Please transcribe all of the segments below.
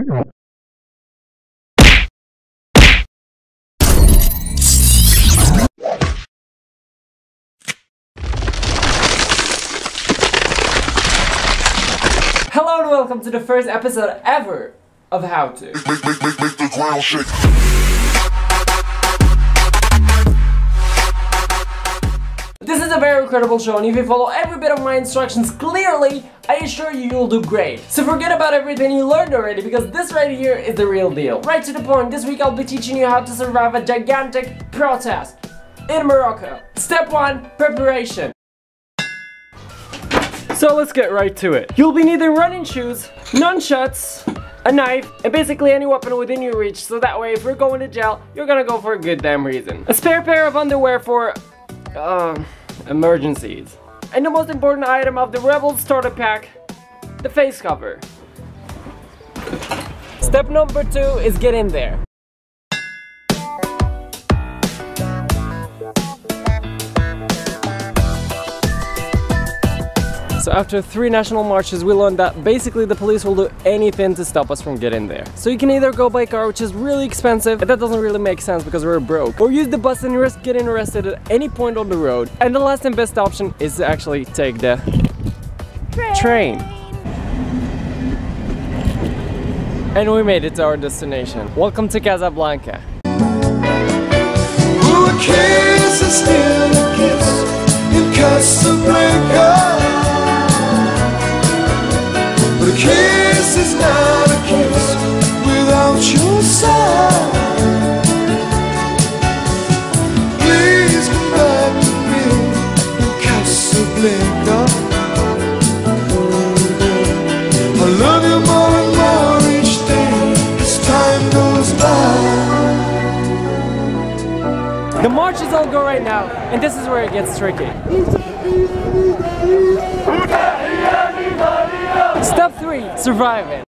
Hello and welcome to the first episode ever of How To. Make, make, make, make the ground shake. Incredible show and if you follow every bit of my instructions clearly, I assure you you'll do great. So forget about everything you learned already because this right here is the real deal. Right to the point, this week I'll be teaching you how to survive a gigantic protest in Morocco. Step 1, preparation. So let's get right to it. You'll be needing running shoes, nunchucks, a knife, and basically any weapon within your reach so that way if you're going to jail, you're gonna go for a good damn reason. A spare pair of underwear for, um, emergencies. And the most important item of the Rebel starter pack, the face cover. Step number two is get in there. So after three national marches, we learned that basically the police will do anything to stop us from getting there. So you can either go by car, which is really expensive, but that doesn't really make sense because we're broke, or use the bus and risk getting arrested at any point on the road. And the last and best option is to actually take the train. And we made it to our destination. Welcome to Casablanca. A kiss is not a kiss without your side. Please come back to me Casablanca. I love you more and more each day as time goes by. The marches all go right now, and this is where it gets tricky. Step 3, survive it.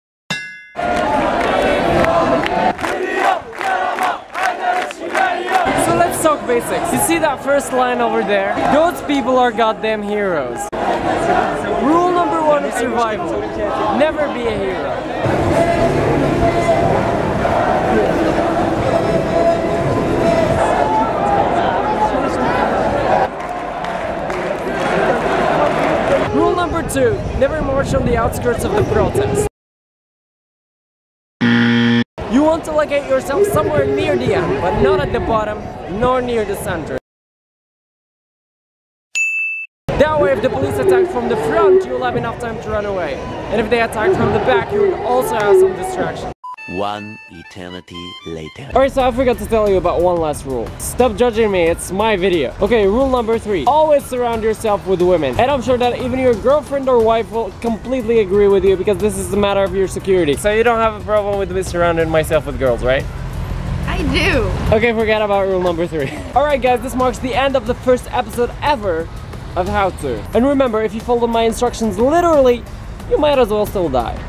So let's talk basics. You see that first line over there? Those people are goddamn heroes. Rule number one of survival. Never be a hero. Never march on the outskirts of the protest. You want to locate yourself somewhere near the end, but not at the bottom, nor near the center. That way, if the police attack from the front, you'll have enough time to run away. And if they attack from the back, you will also have some distraction. One eternity later. Alright, so I forgot to tell you about one last rule. Stop judging me, it's my video. Okay, rule number three. Always surround yourself with women. And I'm sure that even your girlfriend or wife will completely agree with you because this is a matter of your security. So you don't have a problem with me surrounding myself with girls, right? I do. Okay, forget about rule number three. Alright guys, this marks the end of the first episode ever of How To. And remember, if you follow my instructions literally, you might as well still die.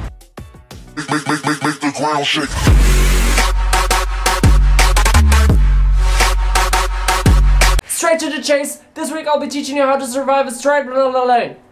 Straight to the chase, this week I'll be teaching you how to survive a strike blah blah blah.